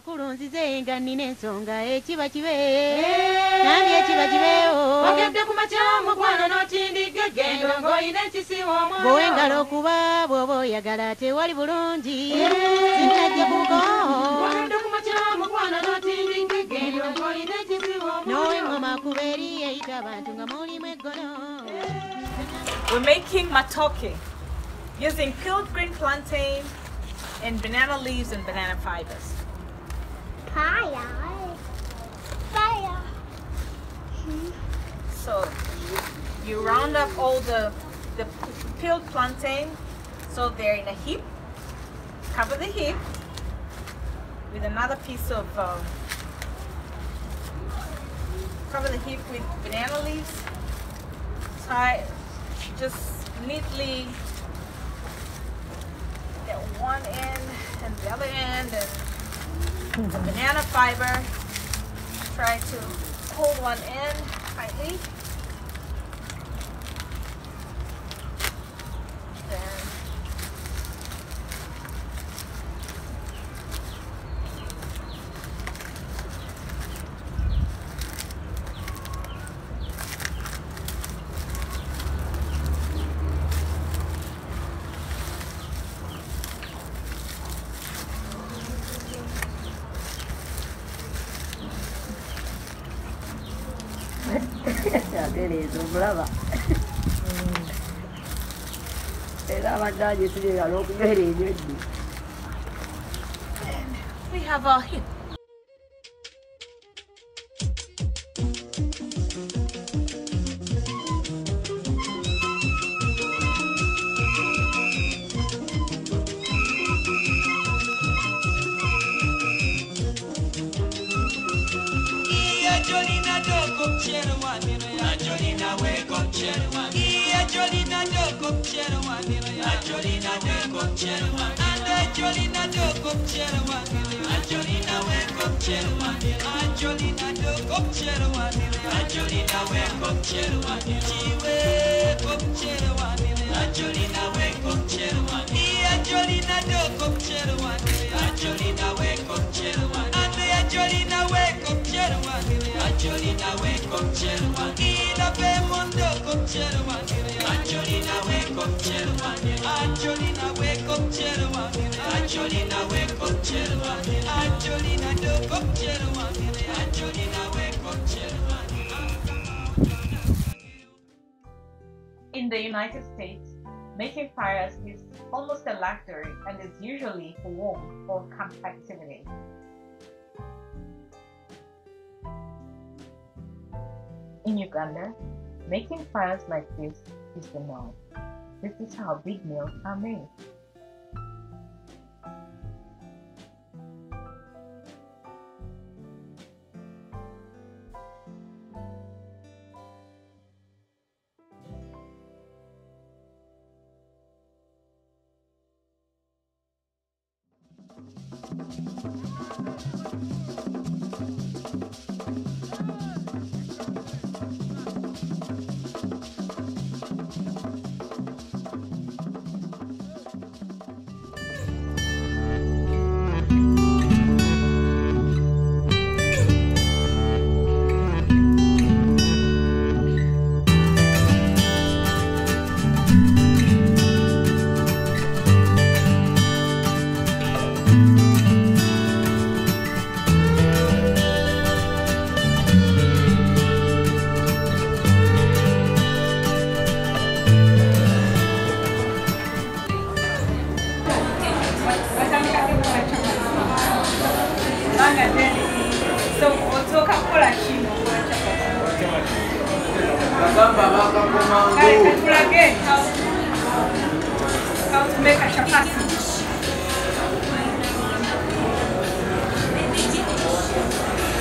abakulu nzize nga nnina ensonga ekiba kibe. Nambye ekiba kibeewo ogedde ku makya mukwano n'otindiga eggendo ng'olina ekisiwa omwana gowe engalo okuba bw'oba oyagala tewali bulungi. Sinajja kuko ogedde ku makya mukwano n'otindiga eggendo ng'olina ekisiwa omwana n'ow'engoma kuba eri eyita abantu nga mulimu eggono We're making matoke using peeled green plantain and banana leaves and banana fibers. Fire. Fire. So you round up all the, the peeled plantain so they're in a heap. Cover the heap with another piece of um, cover the heap with banana leaves. Tie just neatly at one end and the other end and banana fiber. Try to hold one in tightly. Atereeza omulaba era abadde agisirira n'okunywera enywedde we have our hip. Iya Jolina Doko Cherwa Nilaya Jolina Doko Cherwa Anda Jolina do Cherwa Nilaya Jolina Weko Cherwa Nilaya Jolina Doko Cherwa Nilaya Jolina Weko Cherwa Nilaya Chiwe Kok Cherwa Nilaya Jolina Weko Cherwa Iya Jolina Doko Cherwa In the United States, making fires is almost a luxury and is usually for warm or camp activities. In Uganda, making fires like this is the norm. This is how big meals are made. Bagamba bakakomango How to make a chapati.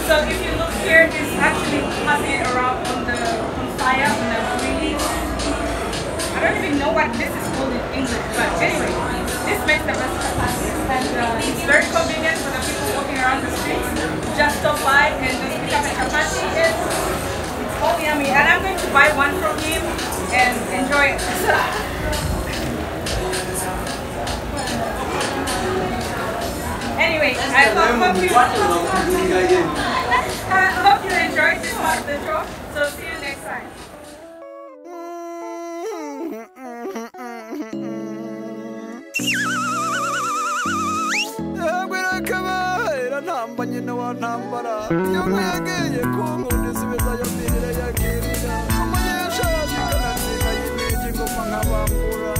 So if you look here, it's actually passing around on the on fire on the really. I don't even know what this is called in English, but anyway, this makes the best chapati, and uh, it's very convenient for the people walking around the streets. Just stop by and just pick up a chapati. It's, it's all yummy, and I'm going buy one from him and enjoy it. Anyway, I hope, hope you, I hope you enjoyed this part ntamba nyine wa ntambara. Iyo nkuyageye ku nkundi zibiza yo mbirire yagirira umunyeshaje ikanatsinda y'imigi ngoma nkabambura.